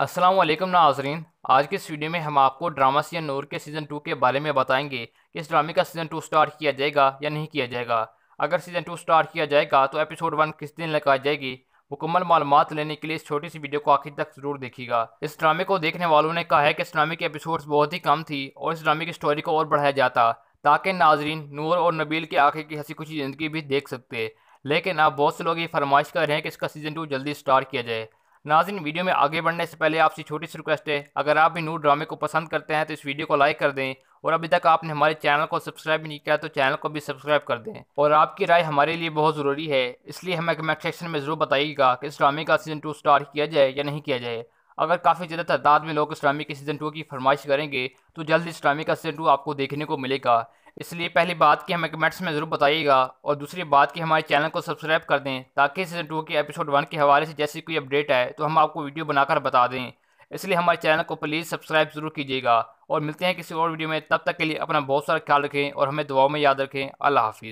अस्सलाम वालेकुम नाजरीन। आज के इस वीडियो में हम आपको ड्रामा सीज़न नूर के सीज़न टू के बारे में बताएँगे कि इस ड्रामे का सीज़न टू स्टार्ट किया जाएगा या नहीं किया जाएगा। अगर सीज़न टू स्टार्ट किया जाएगा तो एपिसोड वन किस दिन लगाई जाएगी, मुकम्मल मालूम लेने के लिए इस छोटी सी वीडियो को आखिर तक ज़रूर देखिएगा। इस ड्रामे को देखने वालों ने कहा है कि इस ड्रामे की एपिसोड्स बहुत ही कम थी और इस ड्रामे की स्टोरी को और बढ़ाया जाता, ताकि नाजरीन, नूर और नबील की आखिर की हँसी खुशी ज़िंदगी भी देख सकते। लेकिन अब बहुत से लोग ये फरमाइश कर रहे हैं कि इसका सीज़न टू जल्दी स्टार्ट किया जाए। नाजिन वीडियो में आगे बढ़ने से पहले आपसे छोटी सी रिक्वेस्ट है, अगर आप भी नूर ड्रामे को पसंद करते हैं तो इस वीडियो को लाइक कर दें और अभी तक आपने हमारे चैनल को सब्सक्राइब नहीं किया तो चैनल को भी सब्सक्राइब कर दें और आपकी राय हमारे लिए बहुत ज़रूरी है, इसलिए हमें कमेंट सेक्शन में ज़रूर बताइएगा कि इस ड्रामे का सीज़न टू स्टार्ट किया जाए या नहीं किया जाए। अगर काफ़ी ज़्यादा तादाद में लोग इस ड्रामे के सीज़न टू की फरमाइश करेंगे तो जल्द इस ड्रामे का सीज़न टू आपको देखने को मिलेगा। इसलिए पहली बात कि हमें कमेंट्स में ज़रूर बताइएगा, और दूसरी बात कि हमारे चैनल को सब्सक्राइब कर दें, ताकि सीज़न टू के एपिसोड वन के हवाले से जैसी कोई अपडेट है तो हम आपको वीडियो बनाकर बता दें। इसलिए हमारे चैनल को प्लीज़ सब्सक्राइब ज़रूर कीजिएगा, और मिलते हैं किसी और वीडियो में। तब तक के लिए अपना बहुत सारा ख्याल रखें, और हमें दुआओं में याद रखें। अल्लाह हाफिज़।